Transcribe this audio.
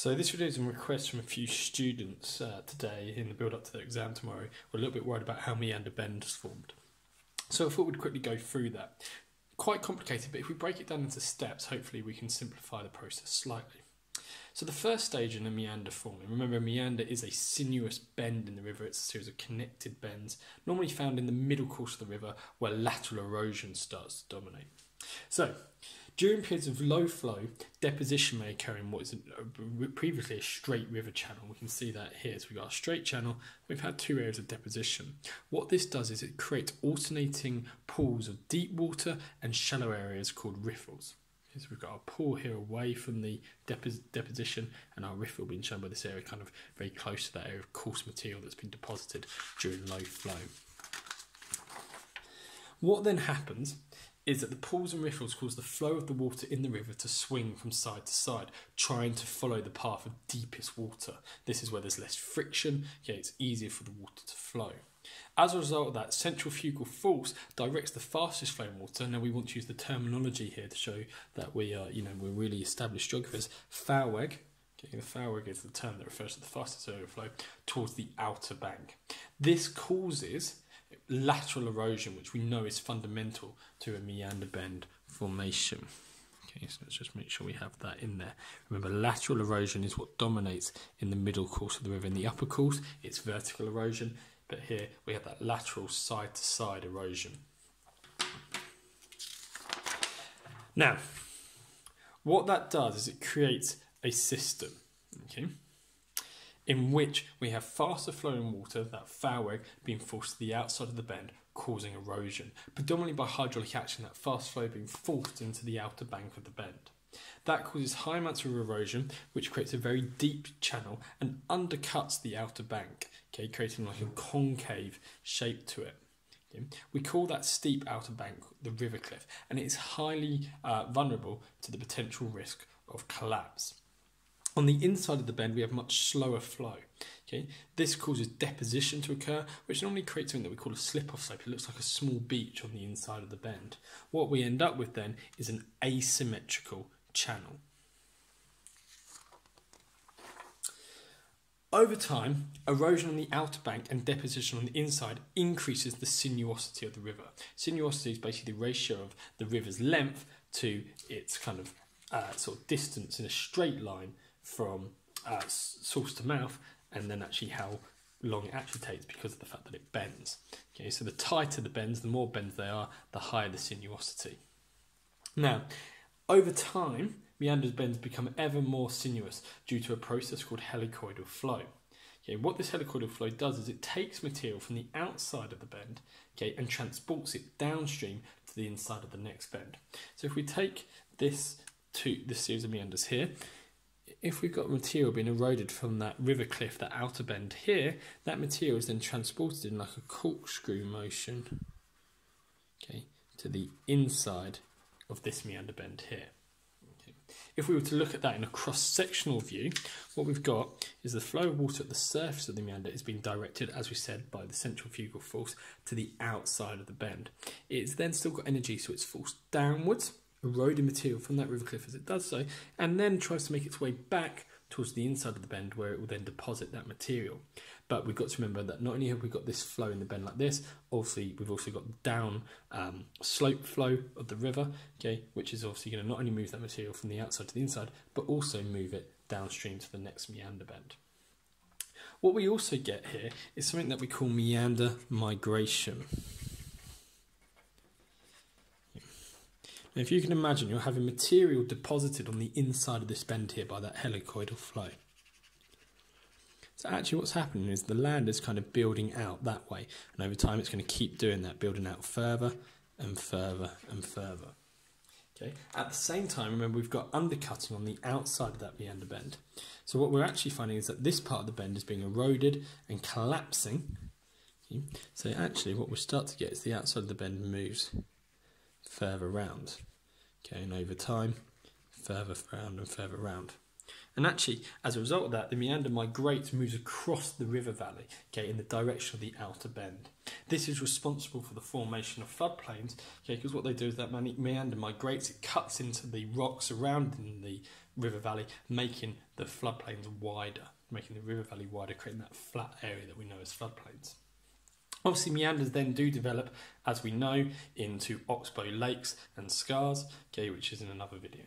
So this video is a request from a few students uh, today in the build up to the exam tomorrow. We're a little bit worried about how meander bend formed. So I thought we'd quickly go through that. Quite complicated, but if we break it down into steps, hopefully we can simplify the process slightly. So the first stage in a meander forming, remember a meander is a sinuous bend in the river, it's a series of connected bends, normally found in the middle course of the river where lateral erosion starts to dominate. So during periods of low flow, deposition may occur in what is previously a straight river channel. We can see that here. So we've got a straight channel, we've had two areas of deposition. What this does is it creates alternating pools of deep water and shallow areas called riffles. So we've got our pool here away from the depos deposition and our riffle being shown by this area kind of very close to that area of coarse material that's been deposited during low flow. What then happens is that the pools and riffles cause the flow of the water in the river to swing from side to side, trying to follow the path of deepest water. This is where there's less friction, okay, it's easier for the water to flow. As a result of that, centrifugal force directs the fastest flowing water. Now we want to use the terminology here to show that we are, you know, we're really established geographers. Thalweg, okay, the Thalweg is the term that refers to the fastest overflow towards the outer bank. This causes lateral erosion, which we know is fundamental to a meander bend formation. Okay, so let's just make sure we have that in there. Remember, lateral erosion is what dominates in the middle course of the river. In the upper course, it's vertical erosion, but here we have that lateral side to side erosion. Now, what that does is it creates a system. Okay in which we have faster flowing water, that Thalweg, being forced to the outside of the bend, causing erosion, predominantly by hydraulic action, that fast flow being forced into the outer bank of the bend. That causes high amounts of erosion, which creates a very deep channel and undercuts the outer bank, okay, creating like a concave shape to it. Okay. We call that steep outer bank the river cliff, and it is highly uh, vulnerable to the potential risk of collapse. On the inside of the bend, we have much slower flow. Okay, this causes deposition to occur, which normally creates something that we call a slip-off slope. It looks like a small beach on the inside of the bend. What we end up with then is an asymmetrical channel. Over time, erosion on the outer bank and deposition on the inside increases the sinuosity of the river. Sinuosity is basically the ratio of the river's length to its kind of uh, sort of distance in a straight line from uh, source to mouth and then actually how long it actually takes because of the fact that it bends. Okay, so the tighter the bends, the more bends they are, the higher the sinuosity. Now, over time, meanders bends become ever more sinuous due to a process called helicoidal flow. Okay, what this helicoidal flow does is it takes material from the outside of the bend okay, and transports it downstream to the inside of the next bend. So if we take this to this series of meanders here, if we've got material being eroded from that river cliff, that outer bend here, that material is then transported in like a corkscrew motion, okay, to the inside of this meander bend here. Okay. If we were to look at that in a cross-sectional view, what we've got is the flow of water at the surface of the meander is being directed, as we said, by the centrifugal force to the outside of the bend. It's then still got energy, so it's forced downwards, eroding material from that river cliff as it does so, and then tries to make its way back towards the inside of the bend where it will then deposit that material. But we've got to remember that not only have we got this flow in the bend like this, obviously we've also got down um, slope flow of the river, okay, which is obviously going to not only move that material from the outside to the inside, but also move it downstream to the next meander bend. What we also get here is something that we call meander migration. If you can imagine, you're having material deposited on the inside of this bend here by that helicoidal flow. So actually what's happening is the land is kind of building out that way. And over time it's going to keep doing that, building out further and further and further. Okay. At the same time, remember we've got undercutting on the outside of that meander bend. So what we're actually finding is that this part of the bend is being eroded and collapsing. So actually what we start to get is the outside of the bend moves further round. Okay, and over time, further round and further round. And actually, as a result of that, the meander migrates, moves across the river valley, okay, in the direction of the outer bend. This is responsible for the formation of floodplains, okay, because what they do is that meander migrates, it cuts into the rocks surrounding the river valley, making the floodplains wider, making the river valley wider, creating that flat area that we know as floodplains. Obviously, meanders then do develop, as we know, into oxbow lakes and scars, okay, which is in another video.